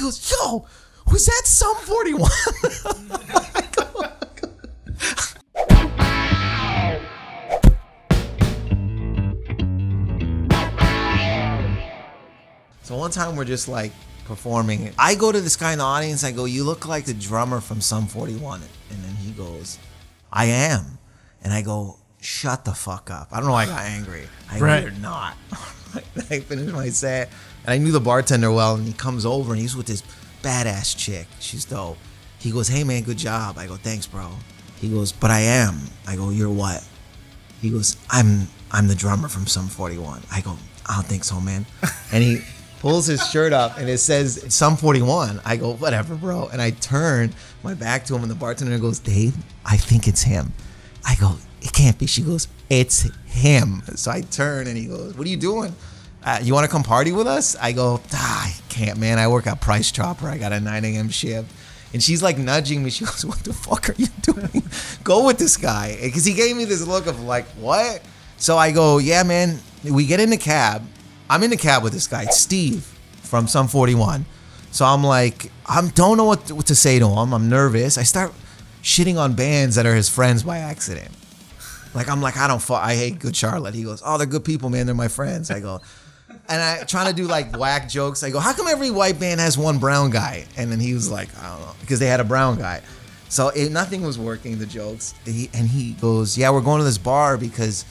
He goes, yo, was that Sum 41? so one time we're just like performing. I go to this guy in the audience. I go, "You look like the drummer from Sum 41," and then he goes, "I am," and I go, "Shut the fuck up!" I don't know. why I got angry. I go, Right. You're not. I finished my set, and I knew the bartender well, and he comes over and he's with this badass chick. She's dope. He goes, "Hey man, good job." I go, "Thanks, bro." He goes, "But I am." I go, "You're what?" He goes, "I'm I'm the drummer from Sum 41." I go, "I don't think so, man." And he pulls his shirt up and it says Sum 41. I go, "Whatever, bro." And I turn my back to him and the bartender goes, "Dave, I think it's him." I go, "It can't be." She goes, "It's him." So I turn and he goes, "What are you doing?" Uh, you want to come party with us? I go, ah, I can't, man. I work at Price Chopper. I got a 9 a.m. shift. And she's like nudging me. She goes, What the fuck are you doing? go with this guy. Because he gave me this look of like, What? So I go, Yeah, man. We get in the cab. I'm in the cab with this guy, Steve from Sum 41. So I'm like, I don't know what to say to him. I'm nervous. I start shitting on bands that are his friends by accident. Like I'm like I don't fu- I hate Good Charlotte. He goes, oh they're good people, man. They're my friends. I go, and I trying to do like whack jokes. I go, how come every white band has one brown guy? And then he was like, I don't know, because they had a brown guy. So it, nothing was working. The jokes. He, and he goes, yeah, we're going to this bar because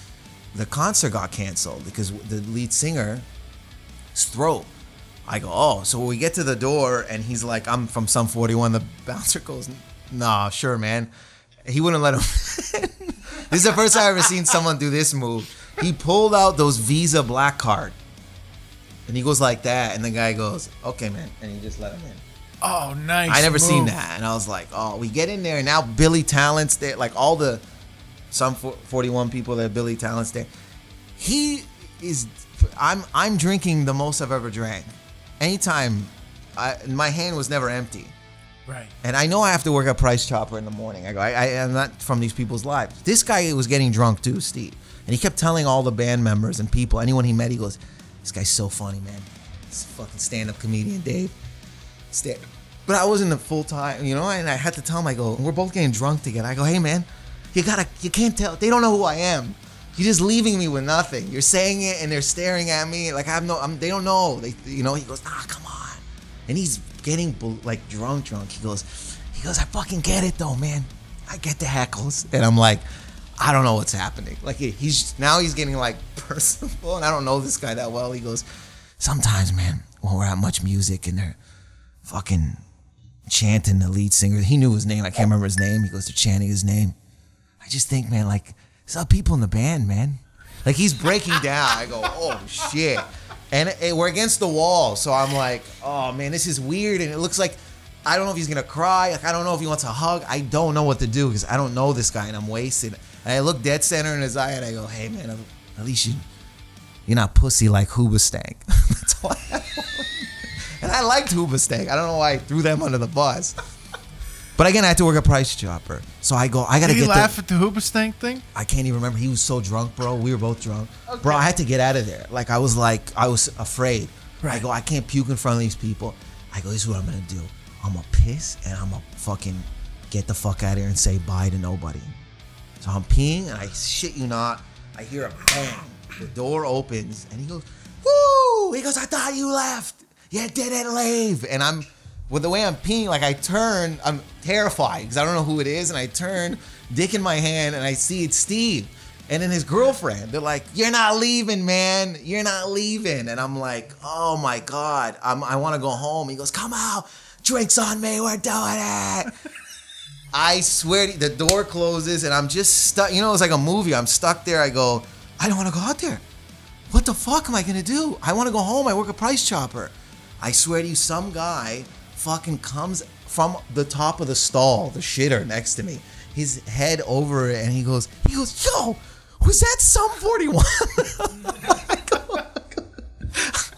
the concert got canceled because the lead singer, throat. I go, oh, so we get to the door and he's like, I'm from Sum 41. The bouncer goes, nah, sure, man. He wouldn't let him. this is the first time I've ever seen someone do this move. He pulled out those Visa black card. And he goes like that, and the guy goes, "Okay, man," and he just let him in. Oh, nice. I never seen that, and I was like, "Oh, we get in there, and now Billy Talent's there, like all the Sum 41 people that Billy Talent's there. He is, I'm I'm drinking the most I've ever drank. Anytime, I, my hand was never empty. Right. And I know I have to work at Price Chopper in the morning. I go, I, I am not from these people's lives. This guy was getting drunk too, Steve. And he kept telling all the band members and people, anyone he met, he goes, This guy's so funny, man. This fucking stand up comedian, Dave. Stand. But I wasn't a full time, you know, and I had to tell him, I go, We're both getting drunk together. I go, Hey, man, you gotta, you can't tell. They don't know who I am. You're just leaving me with nothing. You're saying it and they're staring at me like I have no, I'm, they don't know. They, you know, he goes, Ah, come on and he's getting like drunk, drunk. He goes, he goes, I fucking get it though, man. I get the heckles, and I'm like, I don't know what's happening. Like he's now he's getting like personal, and I don't know this guy that well. He goes, sometimes, man, when we're at MuchMusic and they're fucking chanting the lead singer, he knew his name. I can't remember his name. He goes, they're chanting his name. I just think, man, like there's other people in the band, man. Like he's breaking down. I go, oh shit. And it- we're against the wall, so I'm like, oh man, this is weird. And it looks like I don't know if he's gonna cry. Like I don't know if he wants a hug. I don't know what to do because I don't know this guy and I'm wasted. And I look dead center in his eye and I go, hey man, at least you you're not pussy like Hoobastank. That's why. I and I liked Hoobastank. I don't know why I threw them under the bus. But again, I had to work a price chopper, so I go. I gotta get. Did he get laugh the, at the Hoobastank thing? I can't even remember. He was so drunk, bro. We were both drunk, bro. I had to get out of there. Like I was like, I was afraid. Right. I go, I can't puke in front of these people. I go, this is what I'm gonna do. I'm gonna piss and I'm gonna fucking get the fuck out of here and say bye to nobody. So I'm peeing and I shit you not. I hear a bang. The door opens and he goes, woo! He goes, I thought you left. You didn't leave. And I'm, with the way I'm peeing, like I turn, I'm terrified because I don't know who it is. And I turn, dick in my hand, and I see it's Steve. And then his girlfriend, they're like, You're not leaving, man. You're not leaving. And I'm like, Oh my God. I'm, I want to go home. He goes, Come out. Drinks on me. We're doing it. I swear, to, the door closes and I'm just stuck. You know, it's like a movie. I'm stuck there. I go, I don't want to go out there. What the fuck am I gonna do? I want to go home. I work a price chopper. I swear to you, some guy fucking comes from the top of the stall, the shitter next to me, his head over it, and he goes, he goes, yo, was that Sum 41? I go-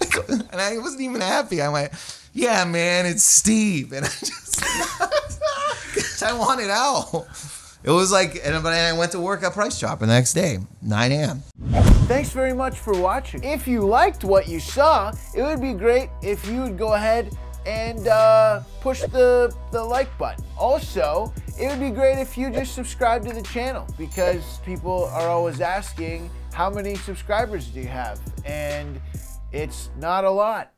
I go- and I wasn't even happy. I went, yeah, man, it's Steve. And I just, I wanted out. It was like, and but I went to work at Price Chopper the next day, 9 a.m. Thanks very much for watching. If you liked what you saw, it would be great if you would go ahead, and uh, push the, the like button. Also, it would be great if you just subscribe to the channel because people are always asking how many subscribers do you have? And it's not a lot.